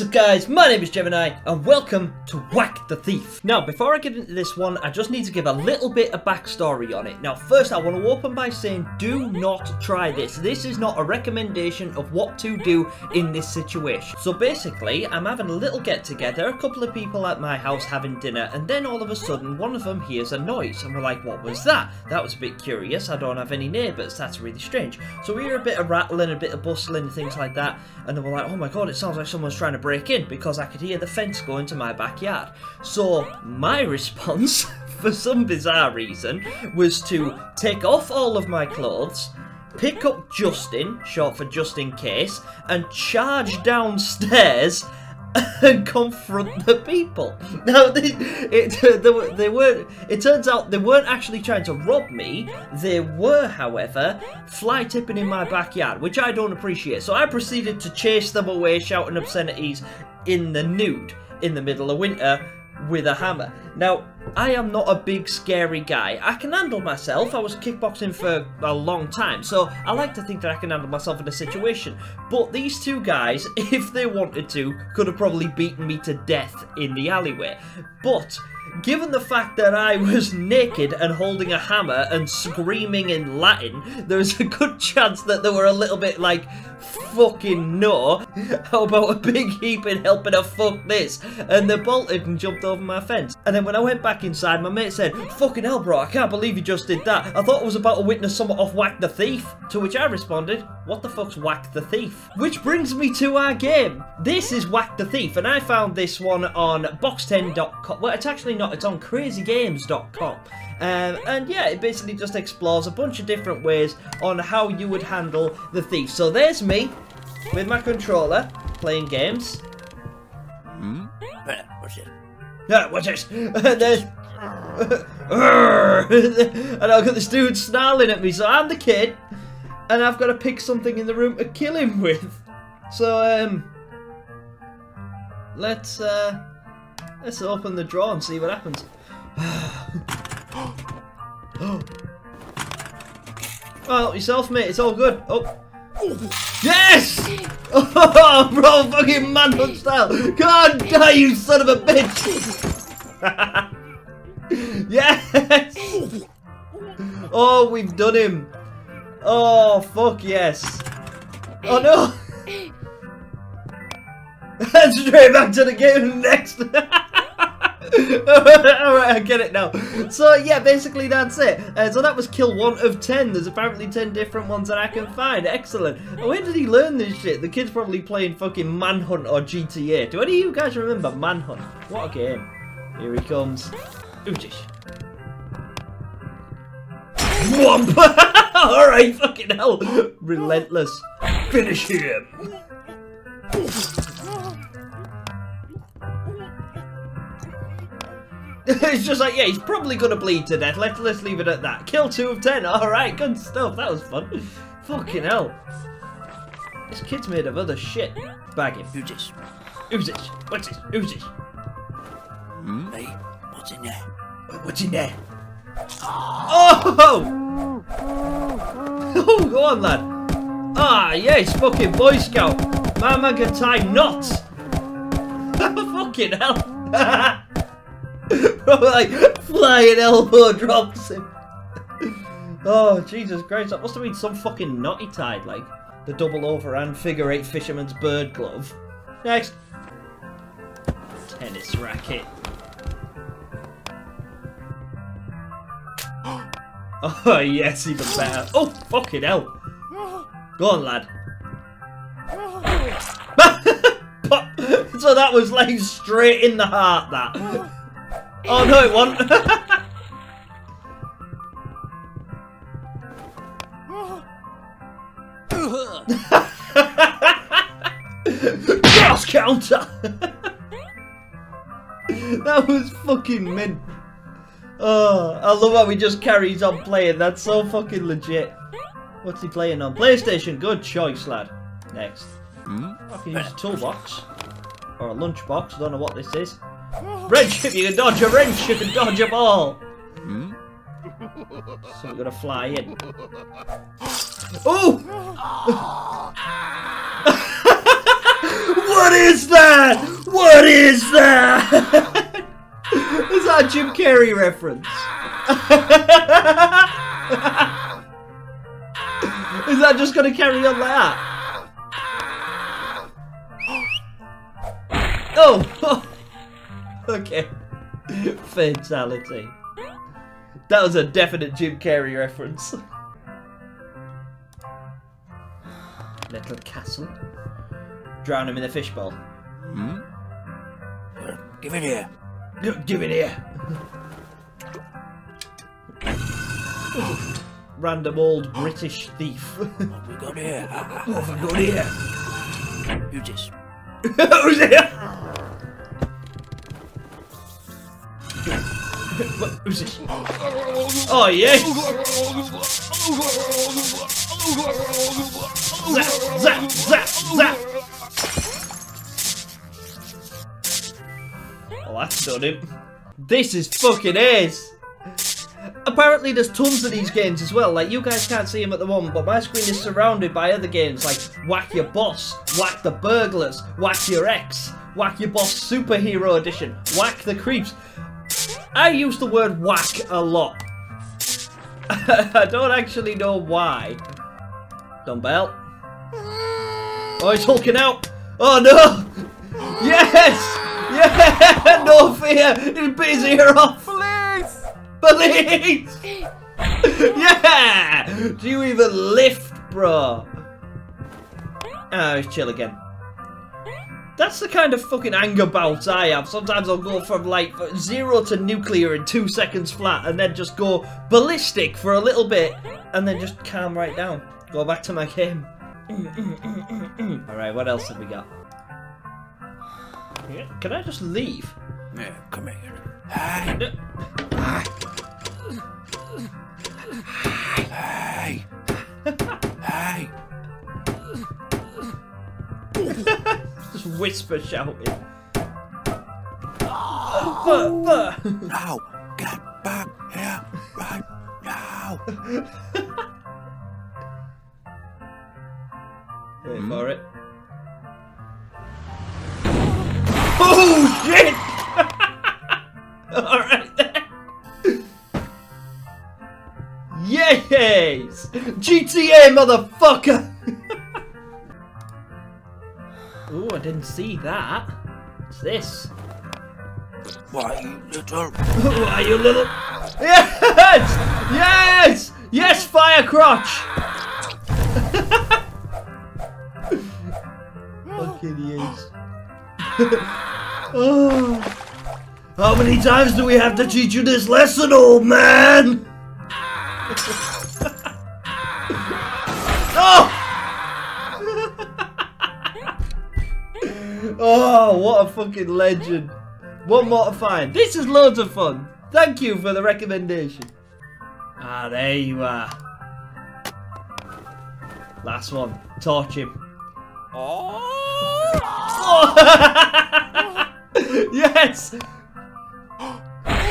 What's up guys, my name is Gemini and welcome to Whack the Thief. Now before I get into this one, I just need to give a little bit of backstory on it. Now first I want to open by saying do not try this. This is not a recommendation of what to do in this situation. So basically, I'm having a little get together, a couple of people at my house having dinner and then all of a sudden one of them hears a noise and we're like what was that? That was a bit curious, I don't have any neighbours, that's really strange. So we hear a bit of rattling, a bit of bustling things like that and then we're like oh my god it sounds like someone's trying to break in because I could hear the fence go into my backyard. So my response, for some bizarre reason, was to take off all of my clothes, pick up Justin, short for just in case, and charge downstairs and confront the people. Now, they, it, they, they weren't. It turns out they weren't actually trying to rob me. They were, however, fly tipping in my backyard, which I don't appreciate. So I proceeded to chase them away, shouting obscenities in the nude in the middle of winter with a hammer. Now, I am not a big scary guy. I can handle myself. I was kickboxing for a long time, so I like to think that I can handle myself in a situation. But these two guys, if they wanted to, could have probably beaten me to death in the alleyway. But Given the fact that I was naked and holding a hammer and screaming in Latin, there's a good chance that they were a little bit like, fucking no. How about a big heaping helping her fuck this? And they bolted and jumped over my fence. And then when I went back inside, my mate said, fucking hell bro, I can't believe you just did that. I thought I was about to witness someone off Whack the Thief. To which I responded, what the fuck's Whack the Thief? Which brings me to our game. This is Whack the Thief and I found this one on box10.com. Well, it's actually not, it's on crazygames.com. Um, and yeah, it basically just explores a bunch of different ways on how you would handle the thief. So there's me with my controller playing games. Hmm? What's it? Yeah, watch this. there's and I've got this dude snarling at me. So I'm the kid, and I've got to pick something in the room to kill him with. So um, let's uh, let's open the drawer and see what happens. help yourself, mate. It's all good. Oh. Yes! Oh, bro, fucking manhunt style. God die, you son of a bitch. yes! Oh, we've done him. Oh, fuck yes. Oh, no. Straight back to the game next. Alright, I get it now. So, yeah, basically that's it. Uh, so that was kill one of ten. There's apparently ten different ones that I can find. Excellent. Where did he learn this shit? The kid's probably playing fucking Manhunt or GTA. Do any of you guys remember Manhunt? What a game. Here he comes. Oojish. Womp! Alright, fucking hell. Relentless. Finish him. it's just like, yeah, he's probably gonna bleed to death. Let's let's leave it at that. Kill two of ten. All right, good stuff. That was fun. Fucking hell. This kid's made of other shit. Bag him. Who's this? Who's this? What's this? Who's this? Hmm? Hey, what's in there? What's in there? Oh! Oh, go on, lad. Ah, yes, fucking Boy Scout. Mama can tie knots. fucking hell. like flying elbow drops him. oh Jesus Christ! That must have been some fucking knot he tied, like the double overhand figure eight fisherman's bird glove. Next, tennis racket. oh yes, even better. Oh fucking hell! Go on, lad. so that was like straight in the heart. That. Oh no, it won't. Cross counter! that was fucking mint. Oh, I love how he just carries on playing. That's so fucking legit. What's he playing on? PlayStation. Good choice, lad. Next. Hmm? I can use a toolbox. Or a lunchbox. I Don't know what this is. Wrench, if you can dodge a wrench, you can dodge a ball. Hmm? So we're gonna fly in. Oh! What is that? What is that? is that a Jim Carrey reference? is that just gonna carry on like that? Oh! Okay. Fatality. That was a definite Jim Carrey reference. Little castle. Drown him in a fishbowl. Hmm? Give it here. Give it here. Random old British thief. What we got here? What have we got here? Who's this? Who's here? Oh yes! Zap, zap, zap, zap! Well, that's done him. This is fucking ace! Apparently there's tons of these games as well, like you guys can't see them at the moment, but my screen is surrounded by other games like Whack Your Boss, Whack the Burglars, Whack Your Ex, Whack Your Boss Superhero Edition, Whack the Creeps. I use the word whack a lot. I don't actually know why. Dumbbell. Oh, he's hulking out. Oh no! Yes! Yeah! No fear! He bit his ear off! Police! Police! yeah! Do you even lift, bro? Ah, oh, he's chill again. That's the kind of fucking anger bouts I have. Sometimes I'll go from like zero to nuclear in two seconds flat and then just go ballistic for a little bit and then just calm right down. Go back to my game. Alright, what else have we got? Can I just leave? Yeah, come here. Hey, hey, whisper shouting. Fuh, fuh. No, get back here right now. Wait for it. Oh shit! Alright then. Yes! GTA motherfucker! See that. What's this? Why, you little... Are you little? Yes! Yes! Yes, fire crotch! Fucking yes. oh. How many times do we have to teach you this lesson, old man? Oh, what a fucking legend. What find. This is loads of fun. Thank you for the recommendation. Ah, there you are. Last one. Torch him. Oh! yes!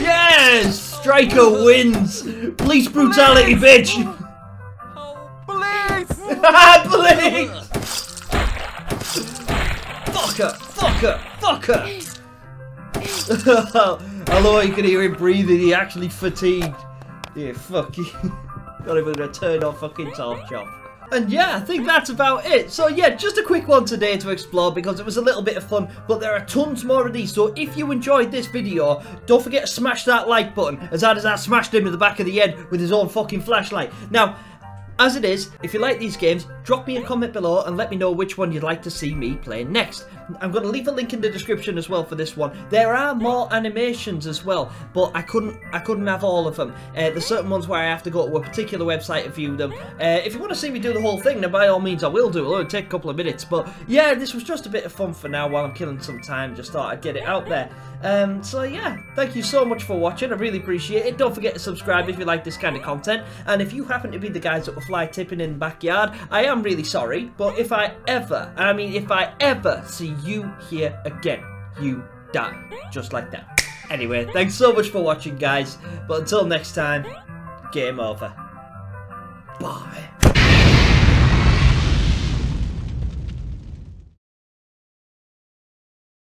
Yes! Striker wins! Police brutality, bitch! Oh, Police! Police! Fucker! Fucker! Fucker! Although you can hear him breathing, he actually fatigued. Yeah, fuck you. Not even gonna turn our fucking torch off. And yeah, I think that's about it. So yeah, just a quick one today to explore because it was a little bit of fun, but there are tons more of these. So if you enjoyed this video, don't forget to smash that like button as hard as I smashed him in the back of the head with his own fucking flashlight. Now, as it is, if you like these games, drop me a comment below and let me know which one you'd like to see me play next. I'm going to leave a link in the description as well for this one. There are more animations as well, but I couldn't I couldn't have all of them. Uh, there's certain ones where I have to go to a particular website to view them. Uh, if you want to see me do the whole thing, then by all means I will do. it. It'll only take a couple of minutes, but yeah, this was just a bit of fun for now while I'm killing some time. Just thought I'd get it out there. Um, so yeah, thank you so much for watching. I really appreciate it. Don't forget to subscribe if you like this kind of content. And if you happen to be the guys that were fly tipping in the backyard, I am really sorry. But if I ever, I mean if I ever see you here again, you die. Just like that. Anyway, thanks so much for watching, guys. But until next time, game over. Bye.